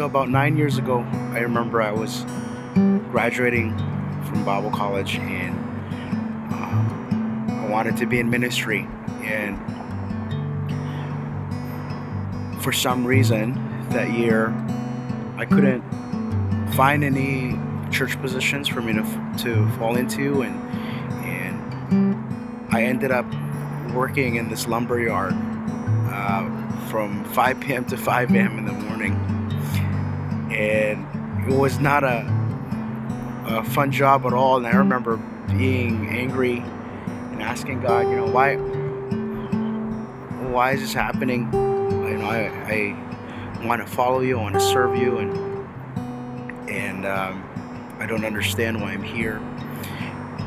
so about nine years ago, I remember I was graduating from Bible college and um, I wanted to be in ministry. And for some reason, that year, I couldn't find any church positions for me to, to fall into, and and I ended up working in this lumber yard uh, from 5 p.m. to 5 a.m. in the morning, and it was not a, a fun job at all. And I remember being angry and asking God, you know, why why is this happening? You know, I, I want to follow you, I want to serve you, and and um, I don't understand why I'm here.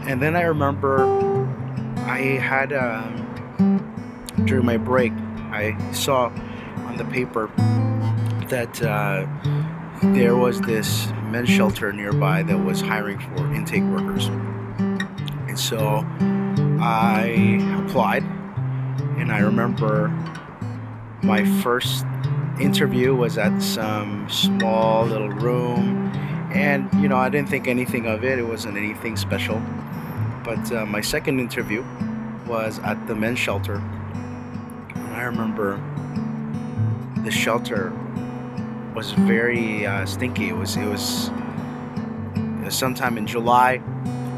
And then I remember I had um, during my break, I saw on the paper that uh, there was this men's shelter nearby that was hiring for intake workers. And so I applied, and I remember my first interview was at some small little room and you know i didn't think anything of it it wasn't anything special but uh, my second interview was at the men's shelter and i remember the shelter was very uh, stinky it was it was it was sometime in july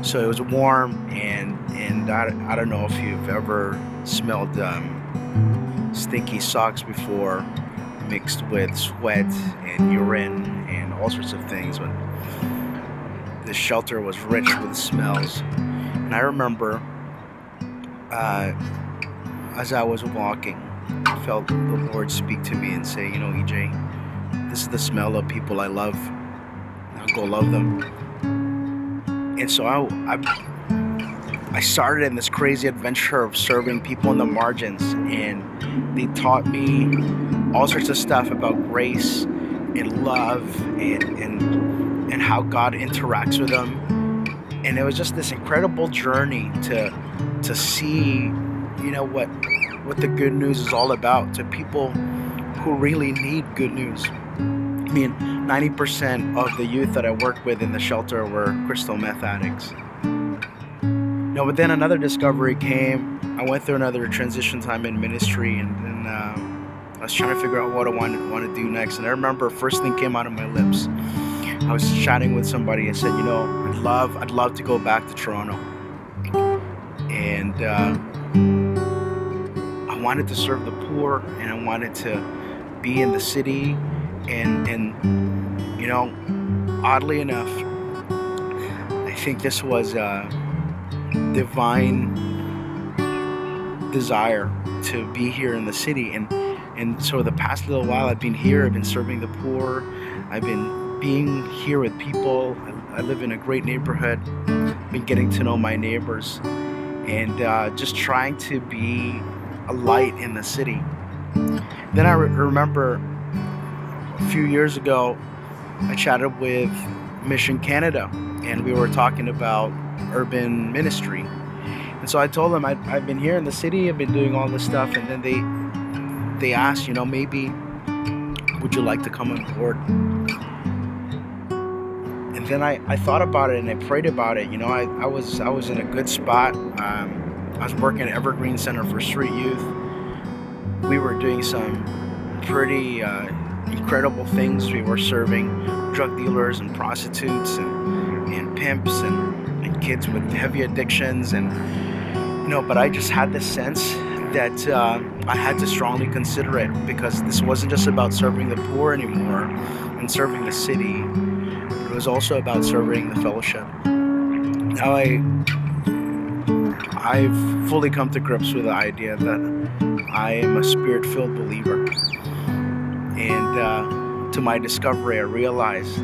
so it was warm and and i, I don't know if you've ever smelled um, stinky socks before mixed with sweat and urine and all sorts of things. But the shelter was rich with smells. And I remember uh, as I was walking, I felt the Lord speak to me and say, You know, Ejay, this is the smell of people I love. I'll go love them. And so I, I I started in this crazy adventure of serving people in the margins, and they taught me all sorts of stuff about grace and love and and and how God interacts with them. And it was just this incredible journey to to see, you know, what what the good news is all about to people who really need good news. I mean, 90% of the youth that I worked with in the shelter were crystal meth addicts. No, but then another discovery came. I went through another transition time in ministry, and then uh, I was trying to figure out what I wanted want to do next. And I remember first thing came out of my lips. I was chatting with somebody and said, you know, I'd love, I'd love to go back to Toronto, and uh, I wanted to serve the poor, and I wanted to be in the city, and and you know, oddly enough, I think this was. a divine desire to be here in the city. And and so the past little while I've been here I've been serving the poor. I've been being here with people. I, I live in a great neighborhood. I been getting to know my neighbors and uh, just trying to be a light in the city. Then I re- remember a few years ago I chatted with Mission Canada and we were talking about urban ministry. And so I told them I'd, I've been here in the city, I've been doing all this stuff, and then they they asked, you know, maybe would you like to come on board? And then I, I thought about it and I prayed about it. You know, I, I was I was in a good spot. Um, I was working at Evergreen Center for Street Youth. We were doing some pretty uh, incredible things. We were serving drug dealers and prostitutes and, and pimps and and kids with heavy addictions and you know but i just had this sense that uh, i had to strongly consider it because this wasn't just about serving the poor anymore and serving the city. It was also about serving the fellowship. Now i i've fully come to grips with the idea that i am a spirit-filled believer and uh, to my discovery i realized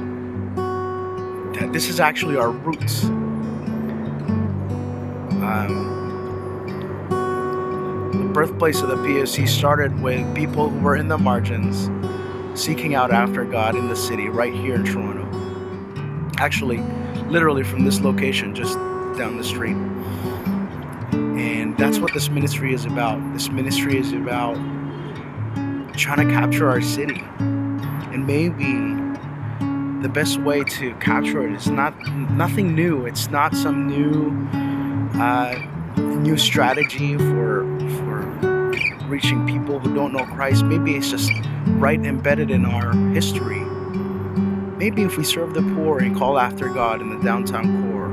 that this is actually our roots um, the birthplace of the POC started with people who were in the margins seeking out after God in the city, right here in Toronto. Actually, literally from this location, just down the street. And that's what this ministry is about. This ministry is about trying to capture our city. And maybe the best way to capture it is not nothing new. It's not some new uh, new strategy for for reaching people who don't know Christ. Maybe it's just right embedded in our history. Maybe if we serve the poor and call after God in the downtown core,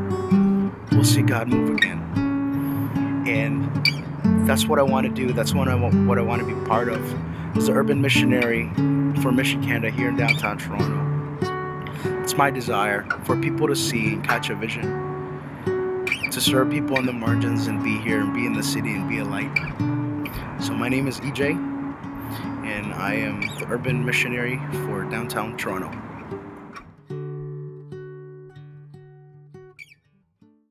we'll see God move again. And that's what I want to do. That's what I want, what I want to be part of as an urban missionary for Mission Canada here in downtown Toronto. It's my desire for people to see and catch a vision, to serve people on the margins and be here and be in the city and be a light. So my name is Ejay, and I am the urban missionary for downtown Toronto.